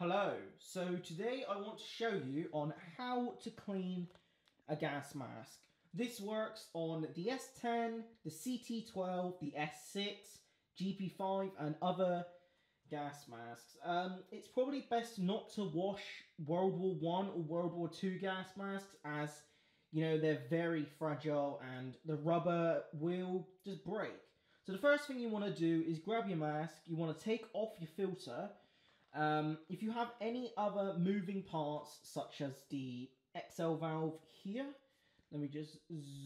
Hello, so today I want to show you on how to clean a gas mask. This works on the S10, the CT12, the S6, GP5 and other gas masks. Um, it's probably best not to wash World War One or World War Two gas masks as you know they're very fragile and the rubber will just break. So the first thing you want to do is grab your mask, you want to take off your filter um, if you have any other moving parts, such as the exhale valve here, let me just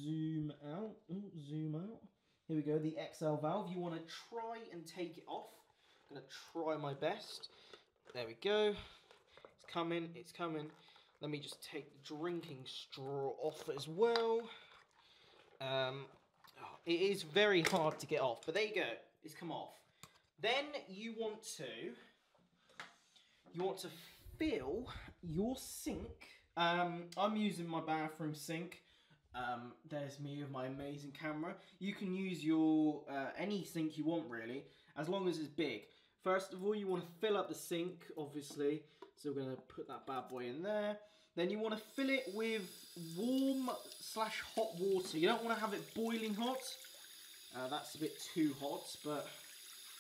zoom out, Ooh, zoom out. Here we go, the exhale valve. You want to try and take it off. I'm to try my best. There we go. It's coming, it's coming. Let me just take the drinking straw off as well. Um, oh, it is very hard to get off, but there you go. It's come off. Then you want to you want to fill your sink. Um, I'm using my bathroom sink. Um, there's me with my amazing camera. You can use your uh, any sink you want really, as long as it's big. First of all, you want to fill up the sink, obviously. So we're going to put that bad boy in there. Then you want to fill it with warm slash hot water. You don't want to have it boiling hot. Uh, that's a bit too hot, but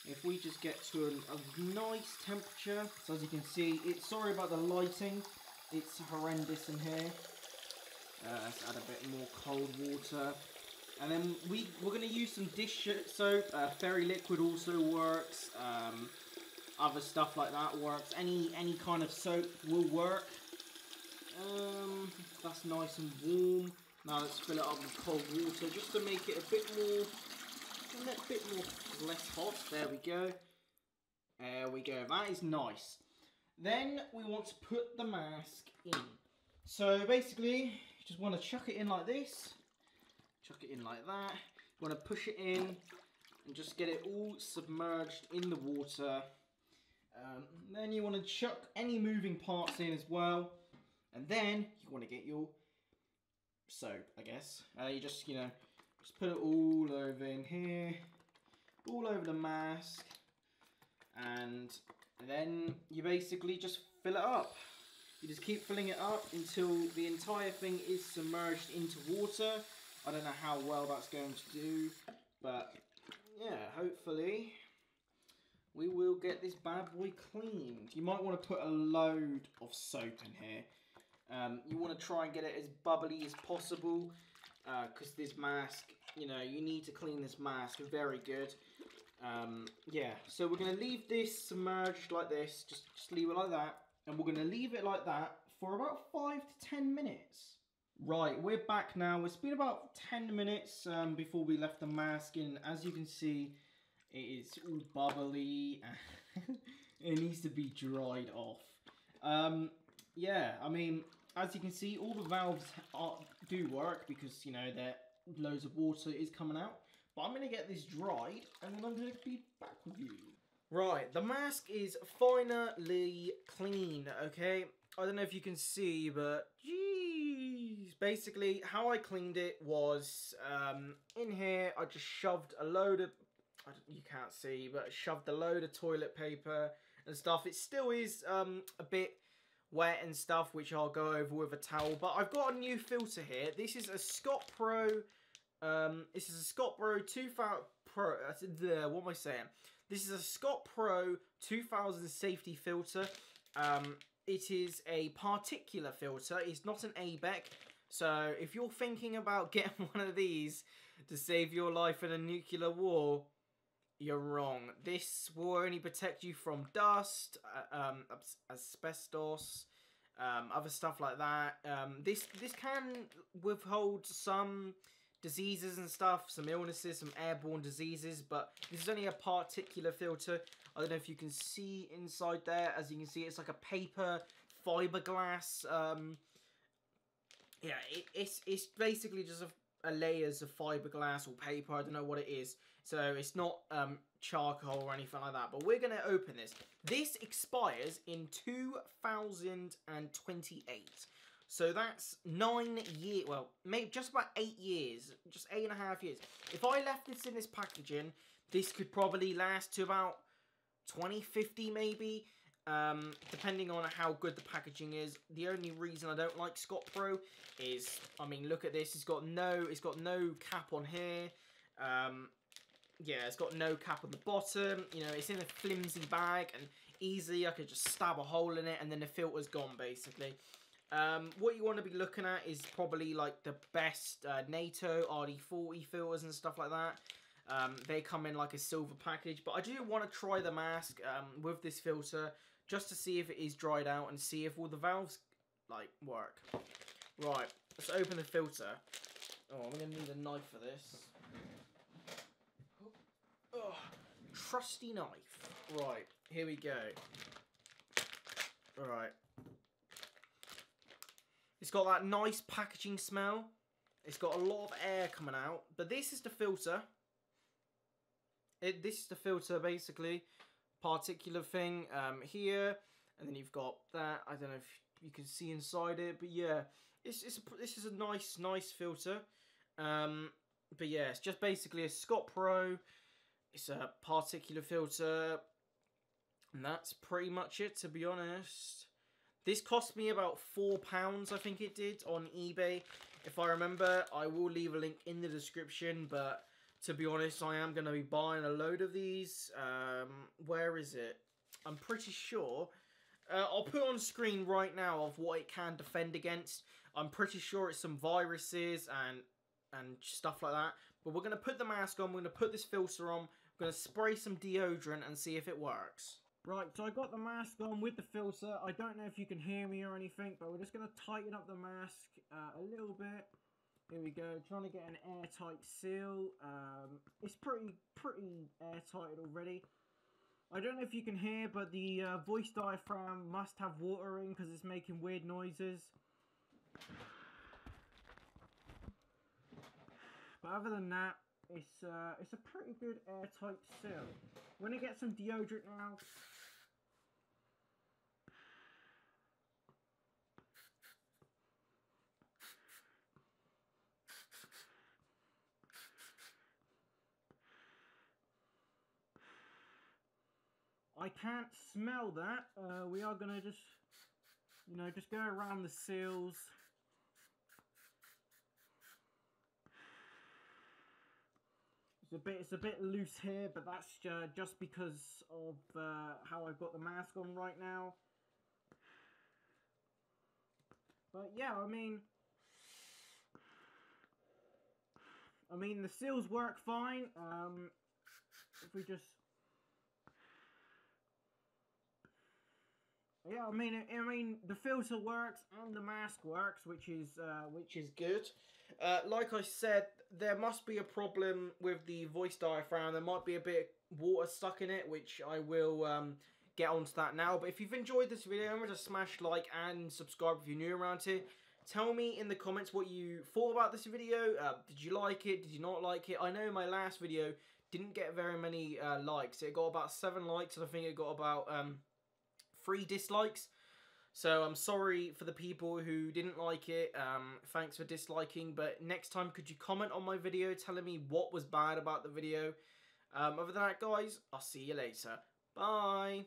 if we just get to a, a, nice temperature, so as you can see, it's sorry about the lighting, it's horrendous in here. Uh, let's add a bit more cold water. And then we, we're going to use some dish soap, uh, Fairy Liquid also works, um, other stuff like that works, any, any kind of soap will work. Um, that's nice and warm. Now let's fill it up with cold water just to make it a bit more a little bit more less hot. There we go. There we go. That is nice. Then we want to put the mask in. So basically, you just want to chuck it in like this. Chuck it in like that. You want to push it in and just get it all submerged in the water. Um, then you want to chuck any moving parts in as well. And then you want to get your soap, I guess. Uh, you just, you know, just put it all over in here, all over the mask, and then you basically just fill it up. You just keep filling it up until the entire thing is submerged into water. I don't know how well that's going to do, but yeah, hopefully we will get this bad boy cleaned. You might want to put a load of soap in here. Um, you want to try and get it as bubbly as possible because uh, this mask, you know, you need to clean this mask very good. Um, yeah, so we're going to leave this submerged like this, just, just leave it like that, and we're going to leave it like that for about 5 to 10 minutes. Right, we're back now. It's been about 10 minutes um, before we left the mask in. As you can see, it is all bubbly. it needs to be dried off. Um, yeah, I mean, as you can see, all the valves are, do work because, you know, that loads of water is coming out. But I'm going to get this dried and then I'm going to be back with you. Right, the mask is finally clean, okay? I don't know if you can see, but jeez. Basically, how I cleaned it was um, in here, I just shoved a load of, you can't see, but shoved a load of toilet paper and stuff. It still is um, a bit wet and stuff, which I'll go over with a towel. But I've got a new filter here. This is a Scott Pro. Um, this is a Scott Pro 2000 Pro. Uh, what am I saying? This is a Scott Pro 2000 safety filter. Um, it is a particular filter. It's not an ABEK. So if you're thinking about getting one of these to save your life in a nuclear war, you're wrong. This will only protect you from dust, uh, um, asbestos, um, other stuff like that. Um, this this can withhold some diseases and stuff, some illnesses, some airborne diseases, but this is only a particular filter. I don't know if you can see inside there. As you can see, it's like a paper fiberglass. Um, yeah, it, it's it's basically just a a layers of fiberglass or paper. I don't know what it is. So it's not um, charcoal or anything like that. But we're going to open this. This expires in 2028. So that's nine years, well, maybe just about eight years, just eight and a half years. If I left this in this packaging, this could probably last to about 2050 maybe. Um, depending on how good the packaging is. The only reason I don't like Scott Pro is, I mean, look at this. It's got no, it's got no cap on here. Um, yeah, it's got no cap on the bottom. You know, it's in a flimsy bag, and easily I could just stab a hole in it, and then the filter's gone, basically. Um, what you want to be looking at is probably like the best uh, NATO RD40 filters and stuff like that. Um, they come in like a silver package, but I do want to try the mask um, with this filter just to see if it is dried out and see if all the valves like work. Right, let's open the filter. Oh, I'm gonna need a knife for this. Oh, trusty knife. Right, here we go. Alright. It's got that nice packaging smell. It's got a lot of air coming out. But this is the filter. It, this is the filter, basically. Particular thing um, here. And then you've got that. I don't know if you can see inside it. But yeah, it's, it's a, this is a nice, nice filter. Um, but yeah, it's just basically a Scott Pro. It's a particular filter. And that's pretty much it, to be honest. This cost me about £4, I think it did, on eBay. If I remember, I will leave a link in the description, but to be honest, I am going to be buying a load of these. Um, where is it? I'm pretty sure. Uh, I'll put on screen right now of what it can defend against. I'm pretty sure it's some viruses and and stuff like that. But we're going to put the mask on. We're going to put this filter on. We're going to spray some deodorant and see if it works. Right, so I got the mask on with the filter. I don't know if you can hear me or anything, but we're just going to tighten up the mask uh, a little bit. Here we go, trying to get an airtight seal. Um, it's pretty, pretty airtight already. I don't know if you can hear, but the uh, voice diaphragm must have water in because it's making weird noises. But other than that, it's uh, it's a pretty good airtight seal. We're gonna get some deodorant now, I can't smell that. Uh, we are going to just, you know, just go around the seals. It's a bit, it's a bit loose here, but that's uh, just because of uh, how I've got the mask on right now. But yeah, I mean, I mean the seals work fine. Um, if we just Yeah, I mean, I mean, the filter works and the mask works, which is uh, which is good. Uh, like I said, there must be a problem with the voice diaphragm. There might be a bit of water stuck in it, which I will um, get onto that now. But if you've enjoyed this video, remember to smash like and subscribe if you're new around here. Tell me in the comments what you thought about this video. Uh, did you like it? Did you not like it? I know my last video didn't get very many uh, likes. It got about seven likes, and I think it got about um, three dislikes. So I'm sorry for the people who didn't like it. Um, thanks for disliking. But next time, could you comment on my video telling me what was bad about the video? Um, other than that, guys, I'll see you later. Bye.